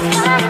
Bye.